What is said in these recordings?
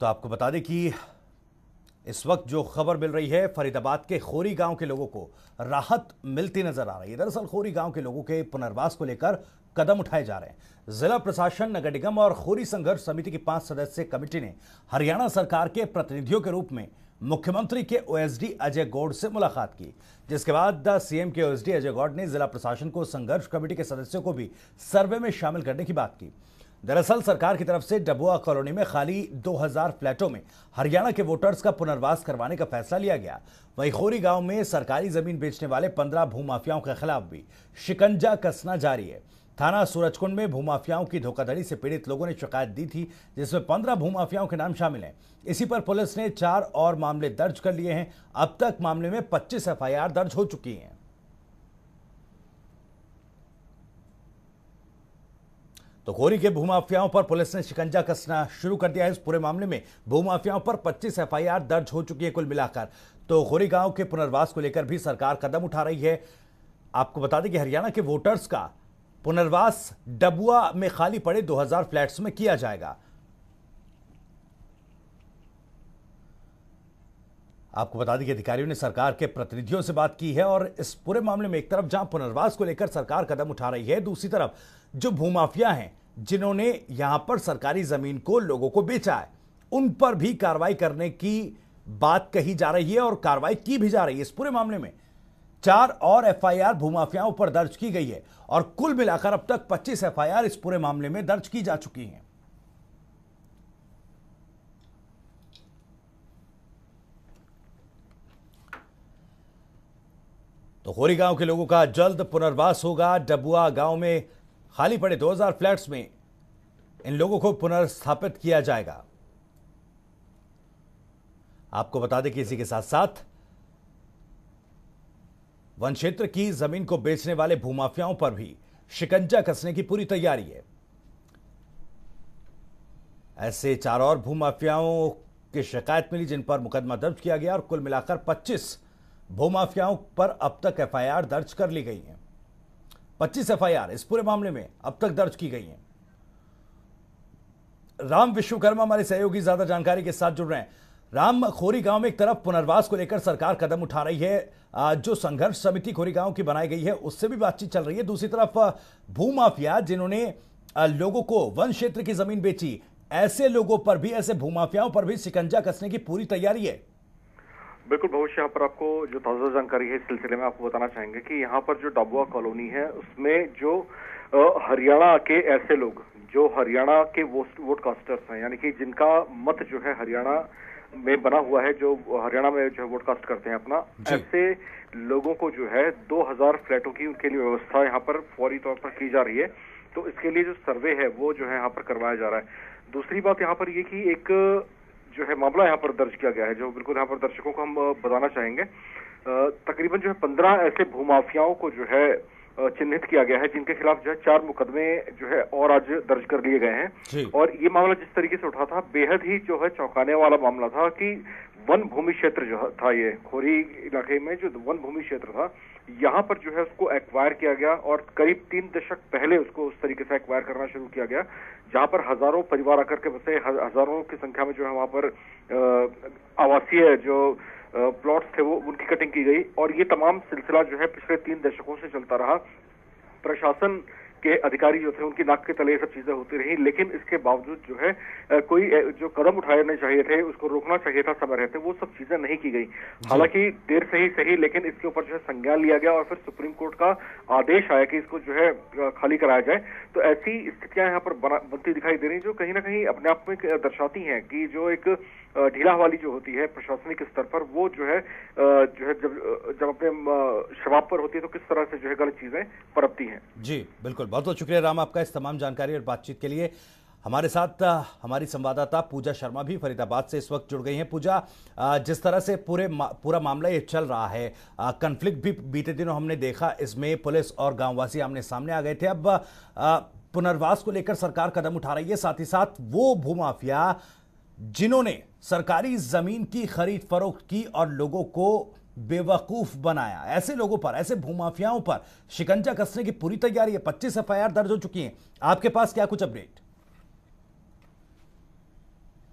तो आपको बता दें कि इस वक्त जो खबर मिल रही है, फरीदाबाद के खोरी गाँव के लोगों को राहत मिलती नज़र आ रही है। दरअसल खोरी गाँव के लोगों के पुनर्वास को लेकर कदम उठाए जा रहे हैं। जिला प्रशासन, नगर निगम और खोरी संघर्ष समिति की पाँच सदस्यीय कमेटी ने हरियाणा सरकार के प्रतिनिधियों के रूप में मुख्यमंत्री के ओएसडी अजय गौड़ से मुलाकात की। जिसके बाद सीएम के ओएसडी अजय गौड़ ने जिला प्रशासन को संघर्ष कमेटी के सदस्यों को भी सर्वे में शामिल करने की बात की। दरअसल सरकार की तरफ़ से डबुआ कॉलोनी में खाली 2000 फ्लैटों में हरियाणा के वोटर्स का पुनर्वास करवाने का फैसला लिया गया। वहीं खोरी गाँव में सरकारी ज़मीन बेचने वाले 15 भूमाफियाओं के खिलाफ भी शिकंजा कसना जारी है। थाना सूरजकुंड में भूमाफियाओं की धोखाधड़ी से पीड़ित लोगों ने शिकायत दी थी, जिसमें पंद्रह भूमाफियाओं के नाम शामिल हैं। इसी पर पुलिस ने चार और मामले दर्ज कर लिए हैं। अब तक मामले में 25 एफआईआर दर्ज हो चुकी हैं। तो घोरी के भूमाफियाओं पर पुलिस ने शिकंजा कसना शुरू कर दिया है। इस पूरे मामले में भूमाफियाओं पर 25 एफआईआर दर्ज हो चुकी है कुल मिलाकर। तो घोरी गाँव के पुनर्वास को लेकर भी सरकार कदम उठा रही है। आपको बता दें कि हरियाणा के वोटर्स का पुनर्वास डबुआ में खाली पड़े 2000 फ्लैट्स में किया जाएगा। आपको बता दें कि अधिकारियों ने सरकार के प्रतिनिधियों से बात की है और इस पूरे मामले में एक तरफ़ जहाँ पुनर्वास को लेकर सरकार कदम उठा रही है, दूसरी तरफ़ जो भूमाफिया हैं, जिन्होंने यहाँ पर सरकारी ज़मीन को लोगों को बेचा है, उन पर भी कार्रवाई करने की बात कही जा रही है और कार्रवाई की भी जा रही है। इस पूरे मामले में चार और एफआईआर भूमाफियाओं पर दर्ज की गई है और कुल मिलाकर अब तक 25 एफआईआर इस पूरे मामले में दर्ज की जा चुकी हैं। तो होरी गाँव के लोगों का जल्द पुनर्वास होगा। डबुआ गाँव में खाली पड़े 2000 फ्लैट्स में इन लोगों को पुनर्स्थापित किया जाएगा। आपको बता दें कि इसी के साथ साथ वन क्षेत्र की ज़मीन को बेचने वाले भूमाफियाओं पर भी शिकंजा कसने की पूरी तैयारी है। ऐसे चार और भूमाफियाओं की शिकायत मिली, जिन पर मुकदमा दर्ज किया गया और कुल मिलाकर 25 भूमाफियाओं पर अब तक एफआईआर दर्ज कर ली गई है। 25 एफआईआर इस पूरे मामले में अब तक दर्ज की गई हैं। राम विश्वकर्मा हमारे सहयोगी, ज़्यादा जानकारी के साथ जुड़ रहे हैं। राम खोरी गाँव में एक तरफ़ पुनर्वास को लेकर सरकार कदम उठा रही है। जो संघर्ष समिति खोरी गाँव की बनाई गई है, उससे भी बातचीत चल रही है। दूसरी तरफ़ भूमाफिया जिन्होंने लोगों को वन क्षेत्र की ज़मीन बेची, ऐसे लोगों पर भी, ऐसे भूमाफियाओं पर भी शिकंजा कसने की पूरी तैयारी है। बिल्कुल भविष्य यहाँ पर आपको जो ताज़ा जानकारी है इस सिलसिले में आपको बताना चाहेंगे कि यहाँ पर जो डाबुआ कॉलोनी है उसमें जो हरियाणा के ऐसे लोग जो हरियाणा के वोट वोट कास्टर्स हैं यानी कि जिनका मत जो है हरियाणा में बना हुआ है जो हरियाणा में जो वोट कास्ट करते हैं अपना ऐसे लोगों को जो है 2000 फ्लैटों की उनके लिए व्यवस्था यहाँ पर फौरी तौर पर की जा रही है। तो इसके लिए जो सर्वे है वो जो है यहाँ पर करवाया जा रहा है। दूसरी बात यहाँ पर ये कि एक जो है मामला यहाँ पर दर्ज किया गया है जो बिल्कुल यहाँ पर दर्शकों को हम बताना चाहेंगे। तकरीबन जो है पंद्रह ऐसे भूमाफियाओं को जो है चिन्हित किया गया है जिनके खिलाफ जो है चार मुकदमे जो है और आज दर्ज कर लिए गए हैं। और ये मामला जिस तरीके से उठा था बेहद ही जो है चौंकाने वाला मामला था कि वन भूमि क्षेत्र जो था ये खोरी इलाके में जो वन भूमि क्षेत्र था यहाँ पर जो है उसको एक्वायर किया गया और करीब तीन दशक पहले उसको उस तरीके से एक्वायर करना शुरू किया गया। जहाँ पर हज़ारों परिवार आकर के बसे हज़ारों की संख्या में जो है वहाँ पर आवासीय जो प्लॉट्स थे वो, उनकी कटिंग की गई और ये तमाम सिलसिला जो है पिछले तीन दशकों से चलता रहा। प्रशासन के अधिकारी जो थे उनकी नाक के तले ये सब चीज़ें होती रही लेकिन इसके बावजूद जो है कोई जो कदम उठाने चाहिए थे उसको रोकना चाहिए था समय रहते वो सब चीज़ें नहीं की गई। हालाँकि देर से ही सही लेकिन इसके ऊपर जो है संज्ञान लिया गया और फिर सुप्रीम कोर्ट का आदेश आया कि इसको जो है खाली कराया जाए। तो ऐसी स्थितियाँ यहाँ पर बनती दिखाई दे रही जो कहीं ना कहीं अपने आप में दर्शाती हैं कि जो एक ढीला वाली जो होती है प्रशासनिक स्तर पर वो जो है जो है जब जब अपने शबाब पर होती है तो किस तरह से जो है गलत चीज़ें परपती हैं। जी बिल्कुल बहुत बहुत शुक्रिया राम आपका इस तमाम जानकारी और बातचीत के लिए। हमारे साथ हमारी संवाददाता पूजा शर्मा भी फरीदाबाद से इस वक्त जुड़ गई हैं। पूजा जिस तरह से पूरे मा, पूरा मामला ये चल रहा है कन्फ्लिक्ट भी बीते दिनों हमने देखा इसमें पुलिस और गांववासी आमने सामने आ गए थे। अब पुनर्वास को लेकर सरकार कदम उठा रही है साथ ही साथ वो भूमाफिया जिन्होंने सरकारी ज़मीन की खरीद फरोख्त की और लोगों को बेवकूफ़ बनाया। ऐसे लोगों पर, ऐसे भूमाफियाओं पर शिकंजा कसने की पूरी तैयारी है। पच्चीस एफ़ दर्ज हो चुकी है। आपके पास क्या कुछ अपडेट?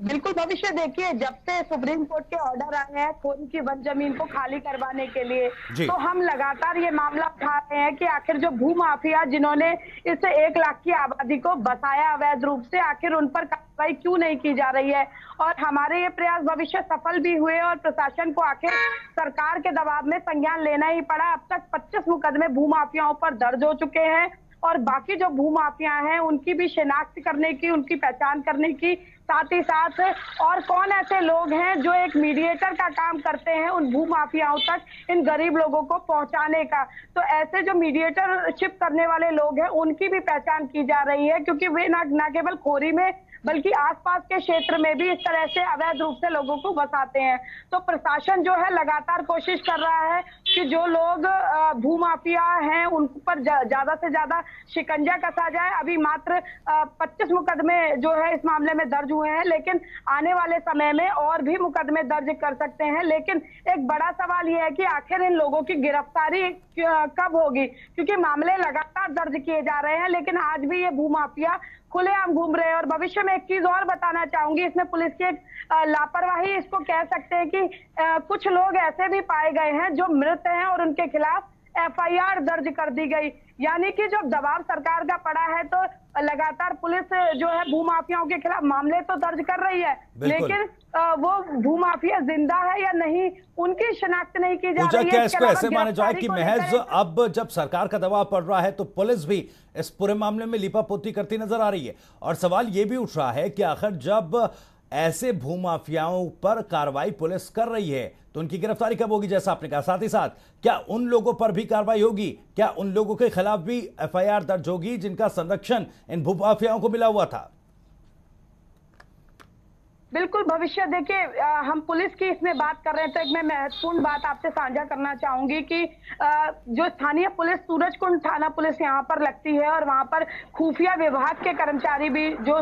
बिल्कुल भविष्य देखिए जब से सुप्रीम कोर्ट के ऑर्डर आए हैं खोरी की वन ज़मीन को खाली करवाने के लिए तो हम लगातार ये मामला उठा रहे हैं कि आखिर जो भू माफिया जिन्होंने इस एक लाख की आबादी को बसाया अवैध रूप से आखिर उन पर कार्रवाई क्यों नहीं की जा रही है? और हमारे ये प्रयास भविष्य सफल भी हुए और प्रशासन को आखिर सरकार के दबाव में संज्ञान लेना ही पड़ा। अब तक 25 मुकदमे भू माफियाओं पर दर्ज हो चुके हैं। और बाकी जो भू माफिया हैं, उनकी भी शिनाख्त करने की, उनकी पहचान करने की, साथ ही साथ, और कौन ऐसे लोग हैं जो एक मीडिएटर का काम करते हैं उन भू माफियाओं तक, इन गरीब लोगों को पहुँचाने का? तो ऐसे जो मीडिएटरशिप करने वाले लोग हैं, उनकी भी पहचान की जा रही है, क्योंकि वे ना, न केवल खोरी में, बल्कि आसपास के क्षेत्र में भी इस तरह से अवैध रूप से लोगों को बसाते हैं। तो प्रशासन जो है, लगातार कोशिश कर रहा है कि जो लोग अ, भू माफिया हैं उन पर ज़्यादा से ज़्यादा शिकंजा कसा जाए। अभी मात्र पच्चीस मुकदमे जो है इस मामले में दर्ज हुए हैं लेकिन आने वाले समय में और भी मुकदमे दर्ज कर सकते हैं। लेकिन एक बड़ा सवाल यह है कि आखिर इन लोगों की गिरफ्तारी कब होगी? क्योंकि मामले लगातार दर्ज किए जा रहे हैं लेकिन आज भी ये भू माफिया खुलेआम घूम रहे हैं। और भविष्य में एक चीज़ और बताना चाहूँगी इसमें पुलिस की एक लापरवाही। इसको कह सकते हैं कि कुछ लोग ऐसे भी पाए गए हैं जो मृत हैं और उनके खिलाफ एफआईआर दर्ज कर दी गई। यानी कि जब दबाव सरकार का पड़ा है तो लगातार पुलिस जो है भू माफियाओं के खिलाफ मामले तो दर्ज कर रही है। लेकिन वो भू माफिया ज़िंदा है या नहीं उनकी शिनाख्त नहीं की जा रही है। इसको ऐसे माना जाए कि महज अब जब सरकार का दबाव पड़ रहा है तो पुलिस भी इस पूरे मामले में लिपापोती करती नज़र आ रही है। और सवाल यह भी उठ रहा है कि आखिर जब ऐसे भूमाफियाओं पर कार्रवाई पुलिस कर रही है। तो उनकी गिरफ्तारी कब होगी जैसा आपने कहा? साथ ही साथ, क्या उन लोगों पर भी कार्रवाई होगी? क्या उन लोगों के खिलाफ भी एफआईआर दर्ज होगी जिनका संरक्षण इन भूमाफियाओं को मिला हुआ था? बिल्कुल, भविष्य देखिए हम पुलिस की इसमें बात कर रहे हैं तो एक मैं महत्वपूर्ण बात आपसे साझा करना चाहूँगी कि जो स्थानीय पुलिस, सूरजकुंड थाना पुलिस यहाँ पर लगती है और वहाँ पर खुफिया विभाग के कर्मचारी भी जो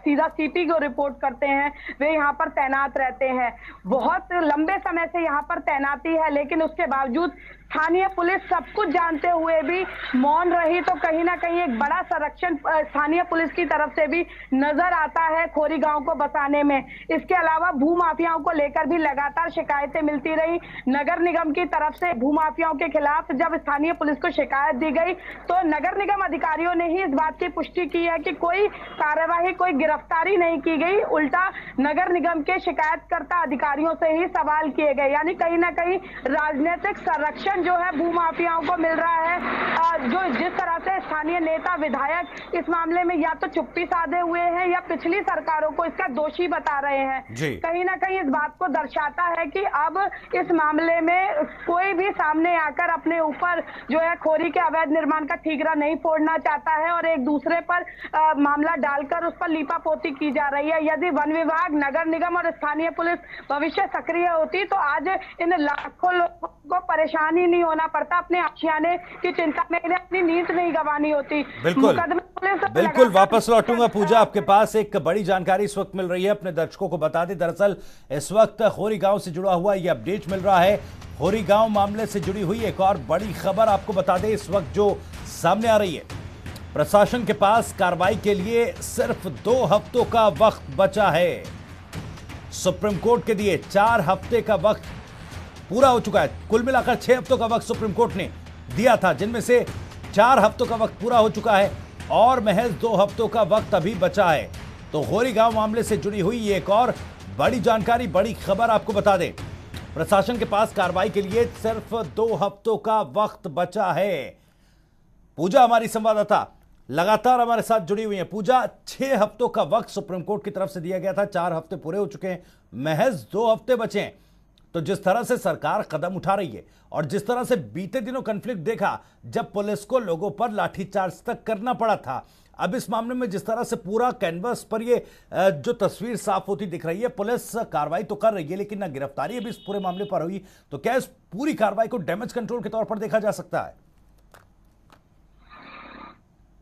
सीधा सीपी को रिपोर्ट करते हैं, वे यहाँ पर तैनात रहते हैं। बहुत लंबे समय से यहाँ पर तैनाती है, लेकिन उसके बावजूद स्थानीय पुलिस सब कुछ जानते हुए भी मौन रही तो कहीं ना कहीं एक बड़ा संरक्षण स्थानीय पुलिस की तरफ़ से भी नज़र आता है खोरी गाँव को बसाने में। इसके अलावा भू माफियाओं को लेकर भी लगातार शिकायतें मिलती रही। नगर निगम की तरफ़ से भू माफियाओं के खिलाफ जब स्थानीय पुलिस को शिकायत दी गई तो नगर निगम अधिकारियों ने ही इस बात की पुष्टि की है कि कोई कार्यवाही, कोई गिरफ्तारी नहीं की गई। उल्टा नगर निगम के शिकायतकर्ता अधिकारियों से ही सवाल किए गए। यानी कहीं ना कहीं राजनीतिक संरक्षण जो है भू माफियाओं को मिल रहा है। जो जिस तरह से स्थानीय नेता विधायक इस मामले में या तो चुप्पी साधे हुए हैं या पिछली सरकारों को इसका दोषी बता रहे हैं। कहीं ना कहीं इस बात को दर्शाता है कि अब इस मामले में कोई भी सामने आकर अपने ऊपर जो है खोरी के अवैध निर्माण का ठीकरा नहीं फोड़ना चाहता है और एक दूसरे पर अ, मामला डालकर उस पर लीपापोती की जा रही है। यदि वन विभाग नगर निगम और स्थानीय पुलिस भविष्य सक्रिय होती तो आज इन लाखों लोगों को परेशानी नहीं होना पड़ता। अपने आशियाने की चिंता में इन्हें अपनी नींद नहीं गंवानी होती। बिल्कुल। बिल्कुल वापस लौटूँगा। पूजा आपके पास एक बड़ी जानकारी इस वक्त मिल रही है। अपने दर्शकों को बता दें दरअसल इस वक्त खोरी गाँव से जुड़ा हुआ ये अपडेट मिल रहा है। खोरी गाँव मामले से जुड़ी हुई एक और बड़ी खबर आपको बता दें इस वक्त जो सामने आ रही है। प्रशासन के पास कार्रवाई के लिए सिर्फ़ दो हफ्तों का वक्त बचा है। सुप्रीम कोर्ट के दिए चार हफ़्ते का वक्त पूरा हो चुका है। कुल मिलाकर छह हफ्तों का वक्त सुप्रीम कोर्ट ने दिया था, जिनमें से चार हफ्तों का वक्त पूरा हो चुका है और महज दो हफ्तों का वक्त अभी बचा है। तो होरी गाँव मामले से जुड़ी हुई एक और बड़ी जानकारी, बड़ी खबर आपको बता दें। प्रशासन के पास कार्रवाई के लिए सिर्फ़ दो हफ्तों का वक्त बचा है। पूजा, हमारी संवाददाता, लगातार हमारे साथ जुड़ी हुई है। पूजा, छह हफ्तों का वक्त सुप्रीम कोर्ट की तरफ़ से दिया गया था, चार हफ़्ते पूरे हो चुके हैं, महज दो हफ़्ते बचे हैं। तो जिस तरह से सरकार कदम उठा रही है और जिस तरह से बीते दिनों कन्फ्लिक्ट देखा, जब पुलिस को लोगों पर लाठीचार्ज तक करना पड़ा था, अब इस मामले में जिस तरह से पूरा कैनवस पर ये जो तस्वीर साफ़ होती दिख रही है, पुलिस कार्रवाई तो कर रही है, लेकिन ना गिरफ्तारी अभी इस पूरे मामले पर हुई तो क्या इस पूरी कार्रवाई को डैमेज कंट्रोल के तौर पर देखा जा सकता है?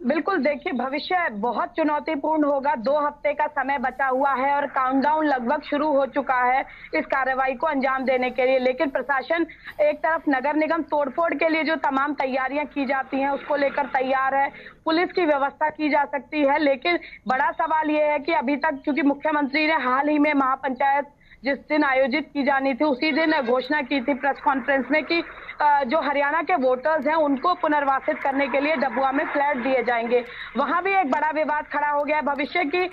बिल्कुल, देखिए, भविष्य बहुत चुनौतीपूर्ण होगा। दो हफ़्ते का समय बचा हुआ है और काउंटडाउन लगभग शुरू हो चुका है इस कार्रवाई को अंजाम देने के लिए। लेकिन प्रशासन एक तरफ़ नगर निगम तोड़फोड़ के लिए जो तमाम तैयारियाँ की जाती हैं, उसको लेकर तैयार है। पुलिस की व्यवस्था की जा सकती है। लेकिन बड़ा सवाल यह है कि अभी तक, क्योंकि मुख्यमंत्री ने हाल ही में महापंचायत जिस दिन आयोजित की जानी थी, उसी दिन घोषणा की थी प्रेस कॉन्फ्रेंस में कि जो हरियाणा के वोटर्स हैं, उनको पुनर्वासित करने के लिए डबुआ में फ्लैट दिए जाएँगे। वहाँ भी एक बड़ा विवाद खड़ा हो गया। भविष्य की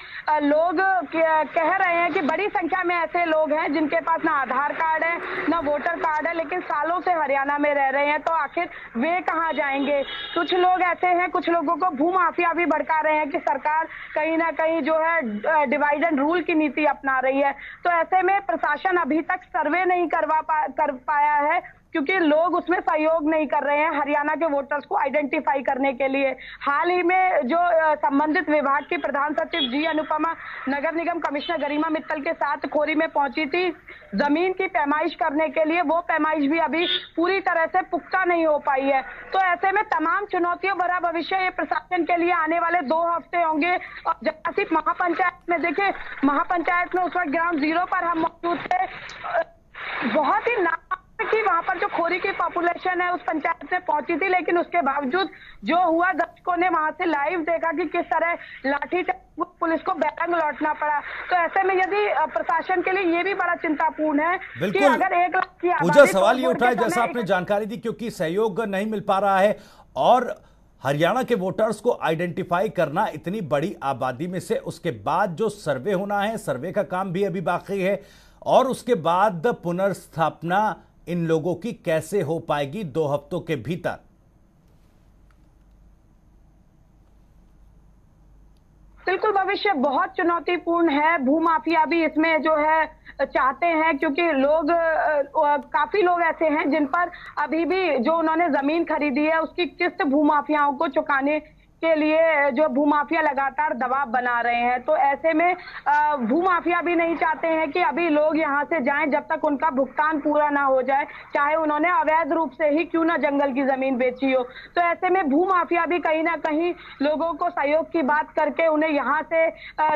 लोग कह रहे हैं कि बड़ी संख्या में ऐसे लोग हैं, जिनके पास ना आधार कार्ड है, ना वोटर कार्ड है, लेकिन सालों से हरियाणा में रह रहे हैं तो आखिर वे कहाँ जाएँगे? कुछ लोग ऐसे हैं, कुछ लोगों को भू माफिया भी भड़का रहे हैं कि सरकार कहीं ना कहीं जो है डिवाइड एंड रूल की नीति अपना रही है। तो ऐसे में प्रशासन अभी तक सर्वे नहीं करवा पा, कर पाया है। क्योंकि लोग उसमें सहयोग नहीं कर रहे हैं हरियाणा के वोटर्स को आइडेंटिफाई करने के लिए। हाल ही में जो संबंधित विभाग की प्रधान सचिव जी अनुपमा, नगर निगम कमिश्नर गरिमा मित्तल के साथ खोरी में पहुँची थी, ज़मीन की पैमाइश करने के लिए वो पैमाइश भी अभी पूरी तरह से पुख्ता नहीं हो पाई है। तो ऐसे में तमाम चुनौतियों भरा भविष्य ये प्रशासन के लिए आने वाले दो हफ़्ते होंगे। और जहाँ महापंचायत में देखिए महापंचायत में उस वक्त ग्राउंड ज़ीरो पर हम मौजूद थे। बहुत ही ना पर जो खोरी की पॉपुलेशन है उस पंचायत में पहुँची थी लेकिन उसके बावजूद जो हुआ दर्शकों ने वहाँ से लाइव देखा कि किस तरह लाठी पुलिस को बैरंग लौटना पड़ा। तो ऐसे में यदि प्रशासन के लिए ये भी बड़ा चिंतापूर्ण है कि अगर एक लाख की पूजा सवाल ये उठा है जैसा आपने जानकारी दी क्योंकि सहयोग नहीं मिल पा रहा है और हरियाणा के वोटर्स को आइडेंटिफाई करना इतनी बड़ी आबादी में से उसके बाद जो सर्वे होना है सर्वे का काम भी अभी बाकी है और उसके बाद पुनर्स्थापना इन लोगों की कैसे हो पाएगी दो हफ्तों के भीतर? बिल्कुल, भविष्य बहुत चुनौतीपूर्ण है। भूमाफिया भी इसमें जो है, चाहते हैं क्योंकि लोग काफ़ी लोग ऐसे हैं जिन पर अभी भी जो उन्होंने ज़मीन खरीदी है, उसकी किस्त भूमाफियाओं को चुकाने के लिए जो भूमाफिया लगातार दबाव बना रहे हैं तो ऐसे में भूमाफिया भी नहीं चाहते हैं कि अभी लोग यहाँ से जाएँ जब तक उनका भुगतान पूरा ना हो जाए, चाहे उन्होंने अवैध रूप से ही क्यों ना जंगल की ज़मीन बेची हो। तो ऐसे में भूमाफिया भी कहीं ना कहीं लोगों को सहयोग की बात करके उन्हें यहाँ से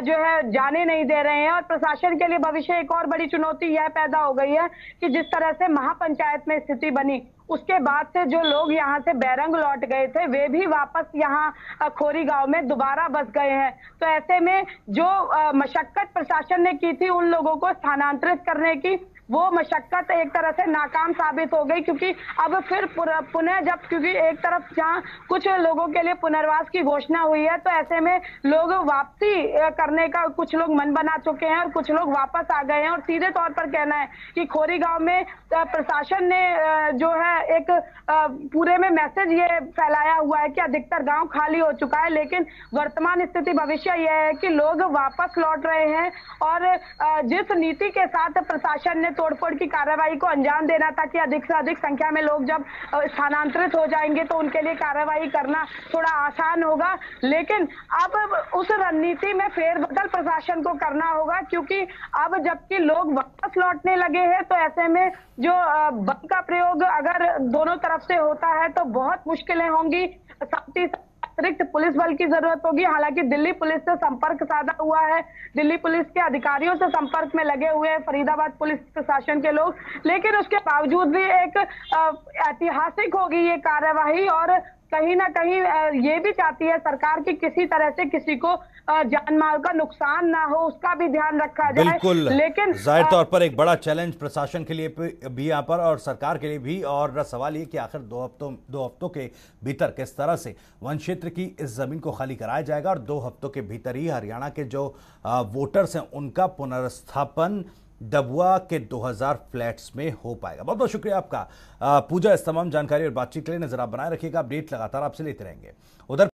जो है जाने नहीं दे रहे हैं। और प्रशासन के लिए भविष्य एक और बड़ी चुनौती यह पैदा हो गई है कि जिस तरह से महापंचायत में स्थिति बनी उसके बाद से जो लोग यहाँ से बैरंग लौट गए थे, वे भी वापस यहाँ खोरी गाँव में दोबारा बस गए हैं। तो ऐसे में जो मशक्कत प्रशासन ने की थी उन लोगों को स्थानांतरित करने की वो मशक्कत एक तरह से नाकाम साबित हो गई, क्योंकि अब फिर पुनः जब, क्योंकि एक तरफ़ जहाँ कुछ लोगों के लिए पुनर्वास की घोषणा हुई है तो ऐसे में लोग वापसी करने का कुछ लोग मन बना चुके हैं और कुछ लोग वापस आ गए हैं। और सीधे तौर पर कहना है कि खोरी गाँव में प्रशासन ने जो है एक पूरे में मैसेज ये फैलाया हुआ है कि अधिकतर गाँव खाली हो चुका है, लेकिन वर्तमान स्थिति भविष्य यह है कि लोग वापस लौट रहे हैं और जिस नीति के साथ प्रशासन ने तोड़फोड़ की कार्रवाई को अंजाम देना था कि अधिक से अधिक संख्या में लोग जब स्थानांतरित हो जाएँगे तो उनके लिए कार्रवाई करना थोड़ा आसान होगा। लेकिन अब उस रणनीति में फेरबदल प्रशासन को करना होगा, क्योंकि अब जबकि लोग वापस लौटने लगे हैं तो ऐसे में जो बल का प्रयोग अगर दोनों तरफ़ से होता है तो बहुत मुश्किलें होंगी। साथ ही अतिरिक्त पुलिस बल की ज़रूरत होगी। हालाँकि दिल्ली पुलिस से संपर्क साधा हुआ है। दिल्ली पुलिस के अधिकारियों से संपर्क में लगे हुए हैं फरीदाबाद पुलिस प्रशासन के लोग। लेकिन उसके बावजूद भी एक ऐतिहासिक होगी ये कार्यवाही और कहीं ना कहीं ये भी चाहती है सरकार की किसी तरह से किसी को जान माल का नुकसान ना हो उसका भी ध्यान रखा जाए। बिल्कुल। लेकिन ज़ाहिर तौर पर एक बड़ा चैलेंज प्रशासन के लिए भी यहाँ पर और सरकार के लिए भी और सवाल ये कि आखिर दो हफ्तों दो हफ्तों के भीतर किस तरह से वन क्षेत्र की इस ज़मीन को खाली कराया जाएगा और दो हफ्तों के भीतर ही हरियाणा के जो वोटर्स हैं उनका पुनर्स्थापन डबुआ के 2000 फ्लैट्स में हो पाएगा। बहुत बहुत शुक्रिया आपका। पूजा इस तमाम जानकारी और बातचीत के लिए नज़र आप बनाए रखिएगा। अपडेट लगातार आपसे लेते रहेंगे। उधर